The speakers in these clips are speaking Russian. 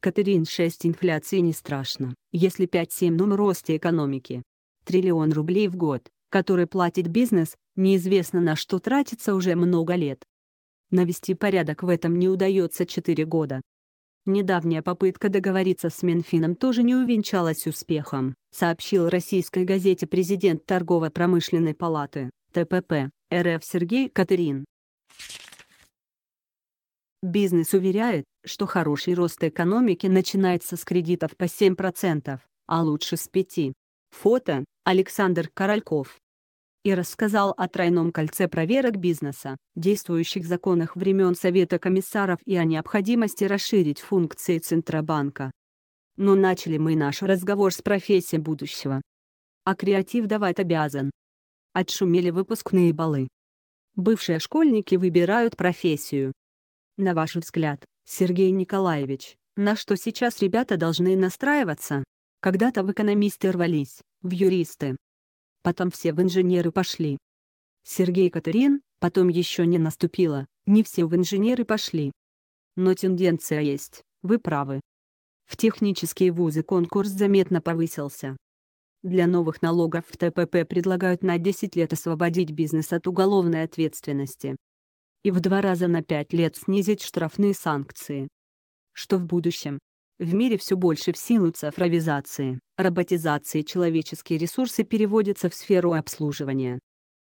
Катерин 6 инфляции не страшно, если 5-7 ном росте экономики. Триллион рублей в год, который платит бизнес, неизвестно на что тратится уже много лет. Навести порядок в этом не удается 4 года. Недавняя попытка договориться с Минфином тоже не увенчалась успехом, сообщил российской газете президент Торгово-промышленной палаты, ТПП, РФ Сергей Катерин. Бизнес уверяет, что хороший рост экономики начинается с кредитов по 7%, а лучше с 5%. Фото – Александр Корольков. И рассказал о тройном кольце проверок бизнеса, действующих законах времен Совета комиссаров и о необходимости расширить функции Центробанка. Но начали мы наш разговор с профессией будущего. А креатив давать обязан. Отшумели выпускные балы. Бывшие школьники выбирают профессию. На ваш взгляд, Сергей Николаевич, на что сейчас ребята должны настраиваться? Когда-то в экономисты рвались, в юристы. Потом все в инженеры пошли. Сергей Катерин, потом еще не наступило, не все в инженеры пошли. Но тенденция есть, вы правы. В технические вузы конкурс заметно повысился. Для новых налогов в ТПП предлагают на 10 лет освободить бизнес от уголовной ответственности и в два раза на пять лет снизить штрафные санкции. Что в будущем? В мире все больше в силу цифровизации, роботизации человеческие ресурсы переводятся в сферу обслуживания.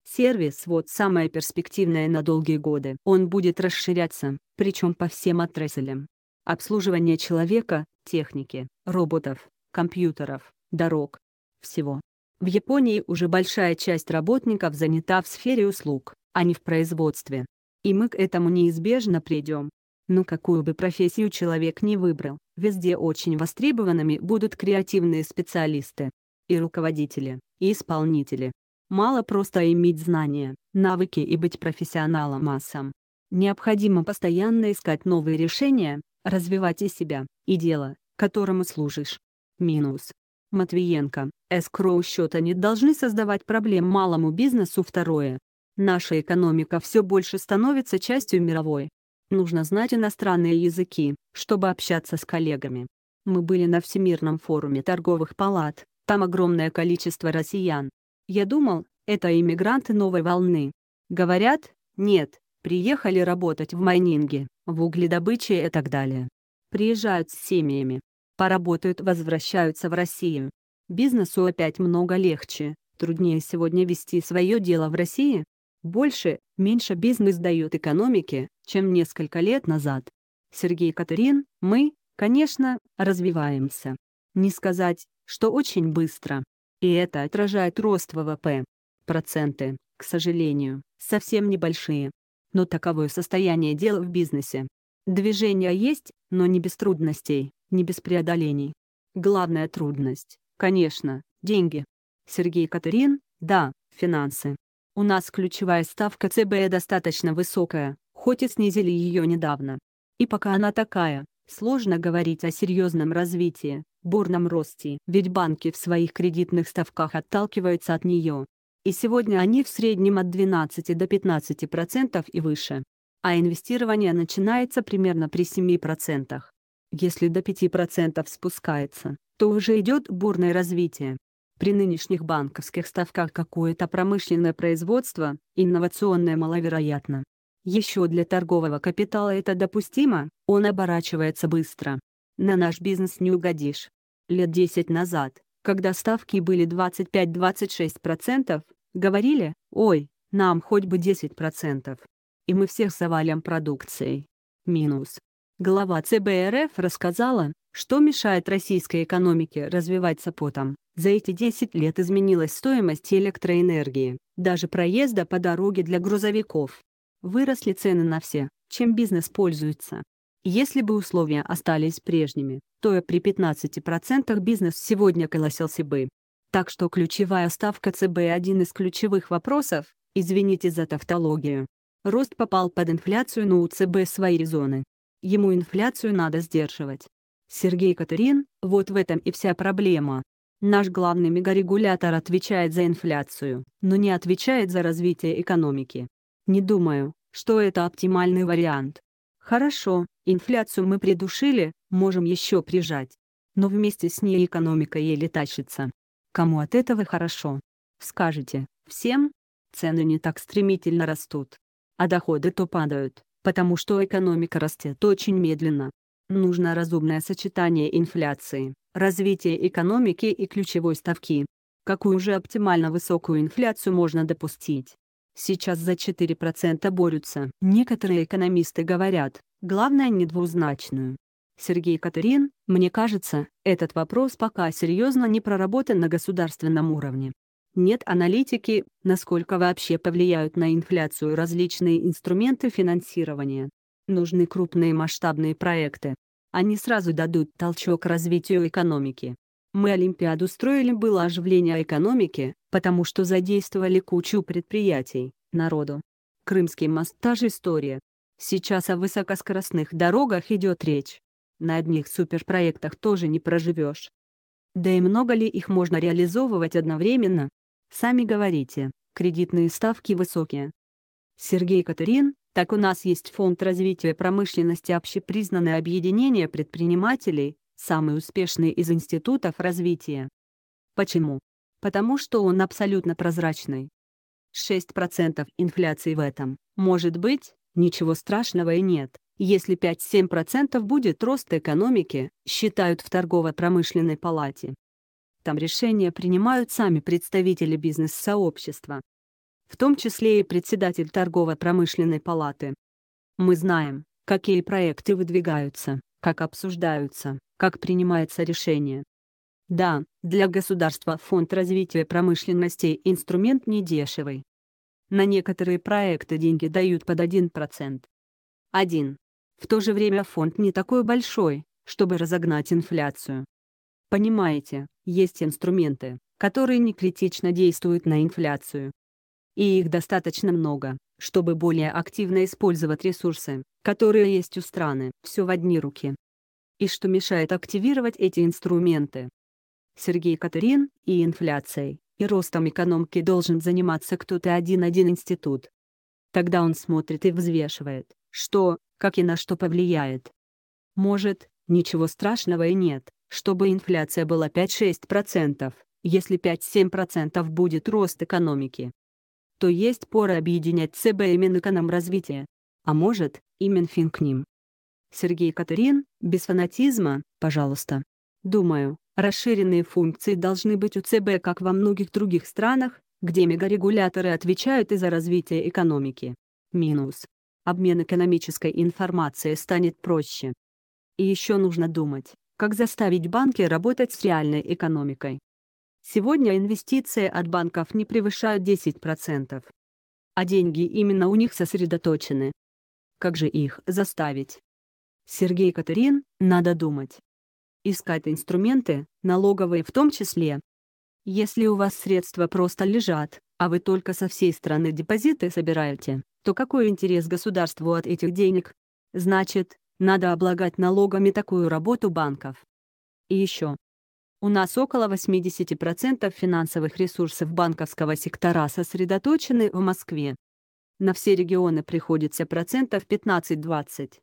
Сервис вот самое перспективное на долгие годы. Он будет расширяться, причем по всем отраслям. Обслуживание человека, техники, роботов, компьютеров, дорог. Всего. В Японии уже большая часть работников занята в сфере услуг, а не в производстве. И мы к этому неизбежно придем. Но какую бы профессию человек не выбрал, везде очень востребованными будут креативные специалисты. И руководители, и исполнители. Мало просто иметь знания, навыки и быть профессионалом массам. Необходимо постоянно искать новые решения, развивать и себя, и дело, которому служишь. Минус. Матвиенко, эскроу счета не должны создавать проблем малому бизнесу. Второе. Наша экономика все больше становится частью мировой. Нужно знать иностранные языки, чтобы общаться с коллегами. Мы были на Всемирном форуме торговых палат, там огромное количество россиян. Я думал, это иммигранты новой волны. Говорят, нет, приехали работать в майнинге, в угледобыче и так далее. Приезжают с семьями. Поработают, возвращаются в Россию. Бизнесу опять много легче, труднее сегодня вести свое дело в России, больше, меньше бизнес дает экономике, чем несколько лет назад. Сергей Катерин, мы, конечно, развиваемся. Не сказать, что очень быстро. И это отражает рост ВВП. Проценты, к сожалению, совсем небольшие. Но таковое состояние дел в бизнесе. Движение есть, но не без трудностей, не без преодолений. Главная трудность, конечно, деньги. Сергей Катерин, да, финансы. У нас ключевая ставка ЦБ достаточно высокая, хоть и снизили ее недавно. И пока она такая, сложно говорить о серьезном развитии, бурном росте, ведь банки в своих кредитных ставках отталкиваются от нее. И сегодня они в среднем от 12 до 15% и выше. А инвестирование начинается примерно при 7%. Если до 5% спускается, то уже идет бурное развитие. При нынешних банковских ставках какое-то промышленное производство, инновационное маловероятно. Еще для торгового капитала это допустимо, он оборачивается быстро. На наш бизнес не угодишь. Лет 10 назад, когда ставки были 25-26%, говорили, ой, нам хоть бы 10%. И мы всех завалим продукцией. Минус. Глава ЦБ РФ рассказала, что мешает российской экономике развиваться потом. За эти 10 лет изменилась стоимость электроэнергии, даже проезда по дороге для грузовиков. Выросли цены на все, чем бизнес пользуется. Если бы условия остались прежними, то при 15% бизнес сегодня колосился бы. Так что ключевая ставка ЦБ – один из ключевых вопросов, извините за тавтологию. Рост попал под инфляцию, но у ЦБ свои резоны. Ему инфляцию надо сдерживать. Сергей Катерин, вот в этом и вся проблема. Наш главный мегарегулятор отвечает за инфляцию, но не отвечает за развитие экономики. Не думаю, что это оптимальный вариант. Хорошо, инфляцию мы придушили, можем еще прижать. Но вместе с ней экономика еле тащится. Кому от этого хорошо? Скажете, всем? Цены не так стремительно растут. А доходы то падают, потому что экономика растет очень медленно. Нужно разумное сочетание инфляции, развития экономики и ключевой ставки. Какую же оптимально высокую инфляцию можно допустить? Сейчас за 4% борются. Некоторые экономисты говорят, главное не двузначную. Сергей Катерин, мне кажется, этот вопрос пока серьезно не проработан на государственном уровне. Нет аналитики, насколько вообще повлияют на инфляцию различные инструменты финансирования. Нужны крупные масштабные проекты. Они сразу дадут толчок развитию экономики. Мы Олимпиаду строили было оживление экономики, потому что задействовали кучу предприятий, народу. Крымский мост – та же история. Сейчас о высокоскоростных дорогах идет речь. На одних суперпроектах тоже не проживешь. Да и много ли их можно реализовывать одновременно? Сами говорите, кредитные ставки высокие. Сергей Катерин, так у нас есть Фонд развития промышленности общепризнанное объединение предпринимателей, самый успешный из институтов развития. Почему? Потому что он абсолютно прозрачный. 6% инфляции в этом, может быть, ничего страшного и нет, если 5-7% будет рост экономики, считают в торгово-промышленной палате. Там решения принимают сами представители бизнес-сообщества в том числе и председатель торгово-промышленной палаты. Мы знаем, какие проекты выдвигаются, как обсуждаются, как принимается решение. Да, для государства Фонд развития промышленности инструмент недешевый. На некоторые проекты деньги дают под 1%. 1. В то же время фонд не такой большой, чтобы разогнать инфляцию. Понимаете, есть инструменты, которые не критично действуют на инфляцию, и их достаточно много, чтобы более активно использовать ресурсы, которые есть у страны, все в одни руки. И что мешает активировать эти инструменты? Сергей Катерин и инфляцией, и ростом экономики должен заниматься кто-то один-один институт. Тогда он смотрит и взвешивает, что, как и на что повлияет. Может, ничего страшного и нет, чтобы инфляция была 5-6%, если 5-7% будет рост экономики то есть пора объединять ЦБ и Минэкономразвития. А может, и Минфин к ним. Сергей Катерин, без фанатизма, пожалуйста. Думаю, расширенные функции должны быть у ЦБ как во многих других странах, где мегарегуляторы отвечают и за развитие экономики. Минус. Обмен экономической информацией станет проще. И еще нужно думать, как заставить банки работать с реальной экономикой. Сегодня инвестиции от банков не превышают 10%. А деньги именно у них сосредоточены. Как же их заставить? Сергей Катерин, надо думать. Искать инструменты, налоговые в том числе. Если у вас средства просто лежат, а вы только со всей страны депозиты собираете, то какой интерес государству от этих денег? Значит, надо облагать налогами такую работу банков. И еще, у нас около 80% финансовых ресурсов банковского сектора сосредоточены в Москве. На все регионы приходится процентов 15-20.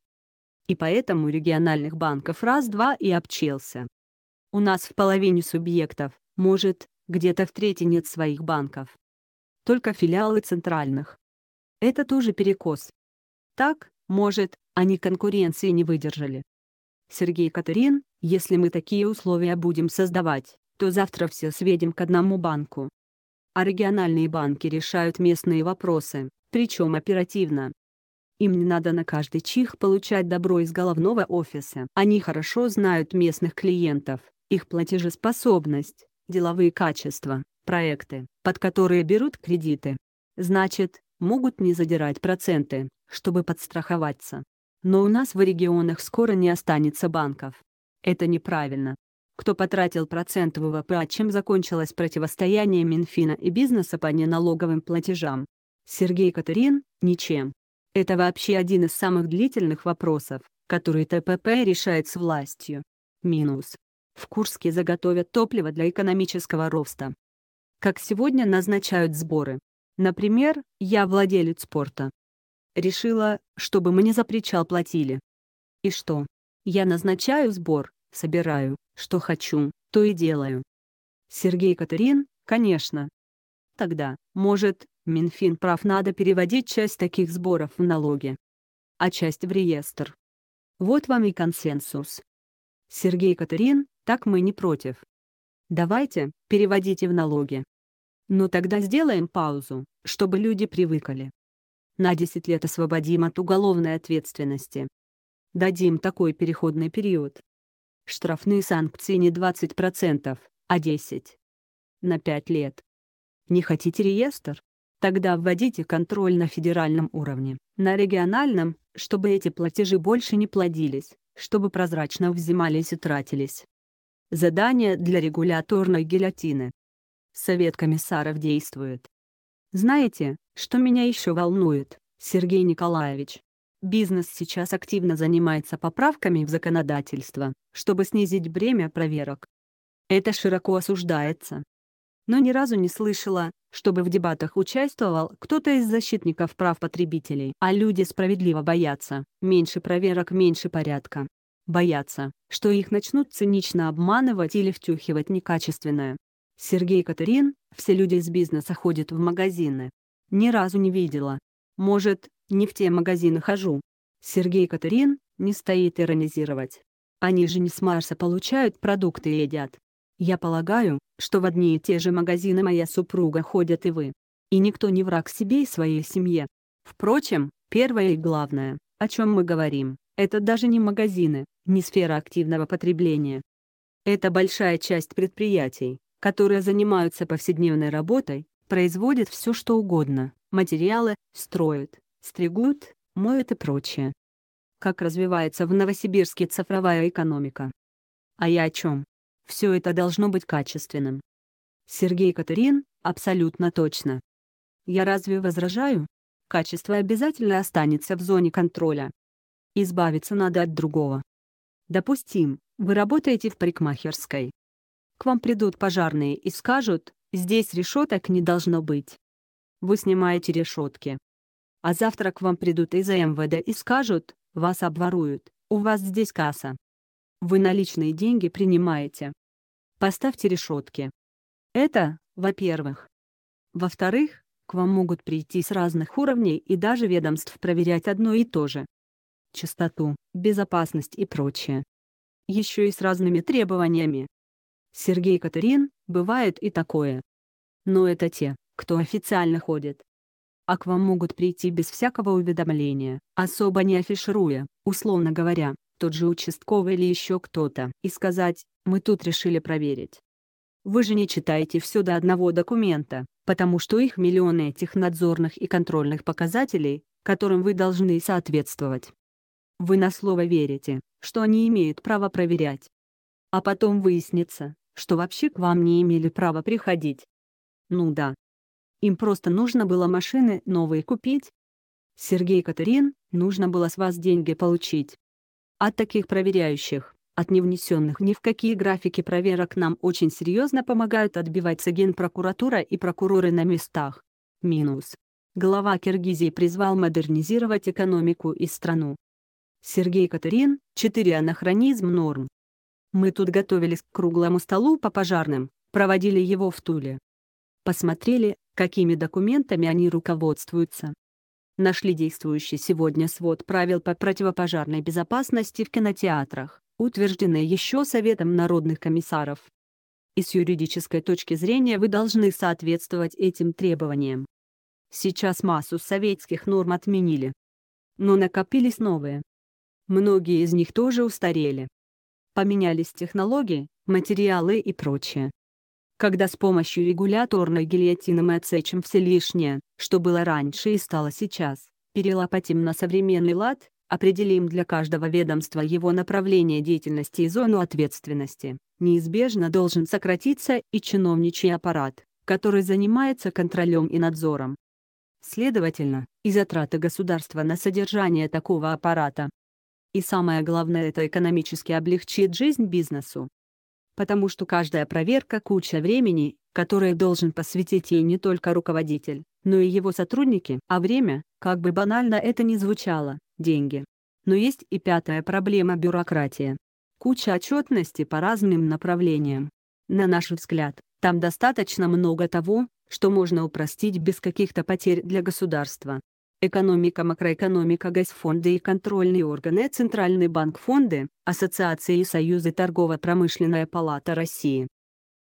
И поэтому региональных банков раз-два и обчелся. У нас в половине субъектов, может, где-то в трети нет своих банков. Только филиалы центральных. Это тоже перекос. Так, может, они конкуренции не выдержали. Сергей Катерин, если мы такие условия будем создавать, то завтра все сведем к одному банку. А региональные банки решают местные вопросы, причем оперативно. Им не надо на каждый чих получать добро из головного офиса. Они хорошо знают местных клиентов, их платежеспособность, деловые качества, проекты, под которые берут кредиты. Значит, могут не задирать проценты, чтобы подстраховаться. Но у нас в регионах скоро не останется банков. Это неправильно. Кто потратил процент ВВП, а чем закончилось противостояние Минфина и бизнеса по неналоговым платежам? Сергей Катерин – ничем. Это вообще один из самых длительных вопросов, который ТПП решает с властью. Минус. В Курске заготовят топливо для экономического роста. Как сегодня назначают сборы. Например, я владелец спорта. решила, чтобы мне запрещал платили. И что? Я назначаю сбор, собираю, что хочу, то и делаю. Сергей Катерин, конечно. Тогда, может, Минфин прав надо переводить часть таких сборов в налоги, а часть в реестр. Вот вам и консенсус. Сергей Катерин, так мы не против. Давайте, переводите в налоги. Но тогда сделаем паузу, чтобы люди привыкли. На 10 лет освободим от уголовной ответственности. Дадим такой переходный период. Штрафные санкции не 20%, а 10%. На 5 лет. Не хотите реестр? Тогда вводите контроль на федеральном уровне, на региональном, чтобы эти платежи больше не плодились, чтобы прозрачно взимались и тратились. Задание для регуляторной гильотины. Совет комиссаров действует. Знаете, что меня еще волнует, Сергей Николаевич? Бизнес сейчас активно занимается поправками в законодательство, чтобы снизить бремя проверок. Это широко осуждается. Но ни разу не слышала, чтобы в дебатах участвовал кто-то из защитников прав потребителей. А люди справедливо боятся. Меньше проверок, меньше порядка. Боятся, что их начнут цинично обманывать или втюхивать некачественное. Сергей Катерин, все люди из бизнеса ходят в магазины. Ни разу не видела. Может, не в те магазины хожу. Сергей Катерин не стоит иронизировать. Они же не с Марса получают продукты и едят. Я полагаю, что в одни и те же магазины моя супруга ходят и вы. И никто не враг себе и своей семье. Впрочем, первое и главное, о чем мы говорим, это даже не магазины, не сфера активного потребления. Это большая часть предприятий, которые занимаются повседневной работой, производят все что угодно, материалы, строят, стригут, моют и прочее. Как развивается в Новосибирске цифровая экономика? А я о чем? Все это должно быть качественным. Сергей Катерин, абсолютно точно. Я разве возражаю? Качество обязательно останется в зоне контроля. Избавиться надо от другого. Допустим, вы работаете в парикмахерской. К вам придут пожарные и скажут, здесь решеток не должно быть. Вы снимаете решетки. А завтра к вам придут из МВД и скажут, вас обворуют, у вас здесь касса. Вы наличные деньги принимаете. Поставьте решетки. Это, во-первых. Во-вторых, к вам могут прийти с разных уровней и даже ведомств проверять одно и то же. Чистоту, безопасность и прочее. Еще и с разными требованиями. Сергей Катерин, бывает и такое. Но это те, кто официально ходит. А к вам могут прийти без всякого уведомления, особо не афишируя, условно говоря, тот же участковый или еще кто-то, и сказать, мы тут решили проверить. Вы же не читаете все до одного документа, потому что их миллионы этих надзорных и контрольных показателей, которым вы должны соответствовать. Вы на слово верите, что они имеют право проверять. А потом выяснится, что вообще к вам не имели права приходить. Ну да. Им просто нужно было машины новые купить. Сергей Катерин, нужно было с вас деньги получить. От таких проверяющих, от невнесенных ни в какие графики проверок нам очень серьезно помогают отбиваться генпрокуратура и прокуроры на местах. Минус. Глава Киргизии призвал модернизировать экономику и страну. Сергей Катерин, 4 анахронизм норм. Мы тут готовились к круглому столу по пожарным, проводили его в Туле. Посмотрели, какими документами они руководствуются. Нашли действующий сегодня свод правил по противопожарной безопасности в кинотеатрах, утвержденный еще Советом народных комиссаров. И с юридической точки зрения вы должны соответствовать этим требованиям. Сейчас массу советских норм отменили. Но накопились новые. Многие из них тоже устарели поменялись технологии, материалы и прочее. Когда с помощью регуляторной гильотины мы отсечем все лишнее, что было раньше и стало сейчас, перелопатим на современный лад, определим для каждого ведомства его направление деятельности и зону ответственности, неизбежно должен сократиться и чиновничий аппарат, который занимается контролем и надзором. Следовательно, и затраты государства на содержание такого аппарата, и самое главное это экономически облегчит жизнь бизнесу. Потому что каждая проверка – куча времени, которое должен посвятить ей не только руководитель, но и его сотрудники, а время, как бы банально это ни звучало, деньги. Но есть и пятая проблема – бюрократия. Куча отчетности по разным направлениям. На наш взгляд, там достаточно много того, что можно упростить без каких-то потерь для государства. Экономика, макроэкономика, госфонды и контрольные органы, Центральный банк фонды, Ассоциации и Союзы торгово-промышленная палата России.